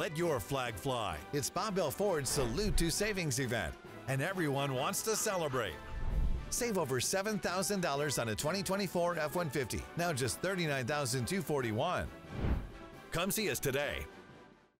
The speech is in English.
Let your flag fly. It's Bob Bell Ford's Salute to Savings event, and everyone wants to celebrate. Save over $7,000 on a 2024 F 150, now just $39,241. Come see us today